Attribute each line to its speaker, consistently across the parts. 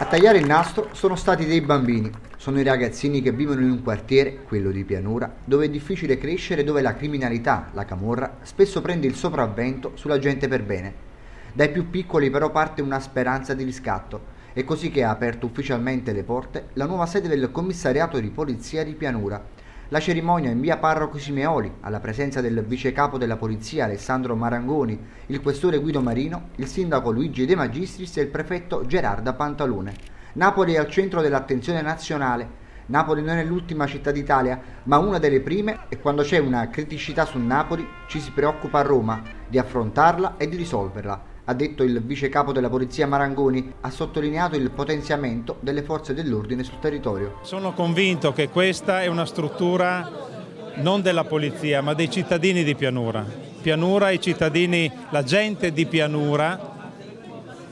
Speaker 1: A tagliare il nastro sono stati dei bambini. Sono i ragazzini che vivono in un quartiere, quello di pianura, dove è difficile crescere, dove la criminalità, la camorra, spesso prende il sopravvento sulla gente per bene. Dai più piccoli però parte una speranza di riscatto. È così che ha aperto ufficialmente le porte la nuova sede del commissariato di polizia di Pianura. La cerimonia in via Parroco Simeoli, alla presenza del vice capo della polizia Alessandro Marangoni, il questore Guido Marino, il sindaco Luigi De Magistris e il prefetto Gerarda Pantalone. Napoli è al centro dell'attenzione nazionale. Napoli non è l'ultima città d'Italia, ma una delle prime e quando c'è una criticità su Napoli ci si preoccupa a Roma di affrontarla e di risolverla ha detto il vice capo della polizia Marangoni, ha sottolineato il potenziamento delle forze dell'ordine sul territorio.
Speaker 2: Sono convinto che questa è una struttura non della polizia ma dei cittadini di Pianura. Pianura, i cittadini, la gente di Pianura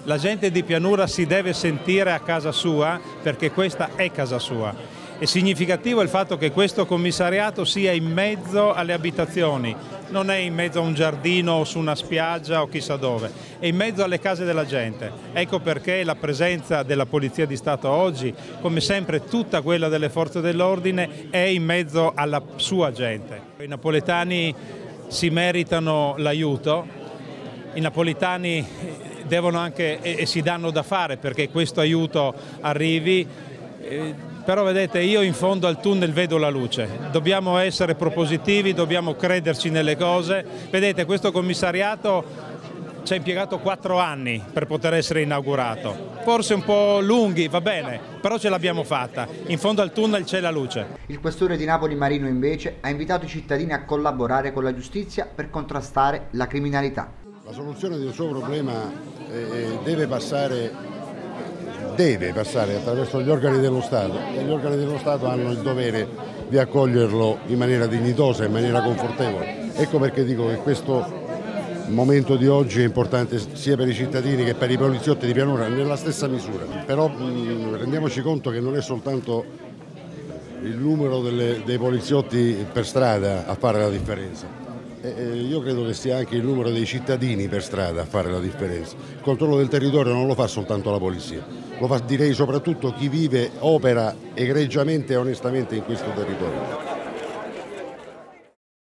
Speaker 2: la gente di Pianura si deve sentire a casa sua perché questa è casa sua. È significativo il fatto che questo commissariato sia in mezzo alle abitazioni, non è in mezzo a un giardino o su una spiaggia o chissà dove, è in mezzo alle case della gente. Ecco perché la presenza della Polizia di Stato oggi, come sempre tutta quella delle forze dell'ordine, è in mezzo alla sua gente. I napoletani si meritano l'aiuto, i napoletani devono anche e, si danno da fare perché questo aiuto arrivi. Eh, però vedete io in fondo al tunnel vedo la luce, dobbiamo essere propositivi, dobbiamo crederci nelle cose, vedete questo commissariato ci ha impiegato quattro anni per poter essere inaugurato, forse un po' lunghi, va bene, però ce l'abbiamo fatta, in fondo al tunnel c'è la luce.
Speaker 1: Il questore di Napoli Marino invece ha invitato i cittadini a collaborare con la giustizia per contrastare la criminalità.
Speaker 3: La soluzione del suo problema eh, deve passare deve passare attraverso gli organi dello Stato e gli organi dello Stato hanno il dovere di accoglierlo in maniera dignitosa, in maniera confortevole. Ecco perché dico che questo momento di oggi è importante sia per i cittadini che per i poliziotti di pianura nella stessa misura. Però rendiamoci conto che non è soltanto il numero delle, dei poliziotti per strada a fare la differenza io credo che sia anche il numero dei cittadini per strada a fare la differenza. Il controllo del territorio non lo fa soltanto la polizia, lo fa direi soprattutto chi vive, opera egregiamente e onestamente in questo territorio.